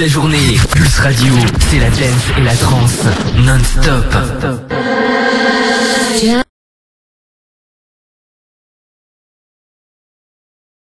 la journée. Pulse Radio, c'est la dance et la trance non stop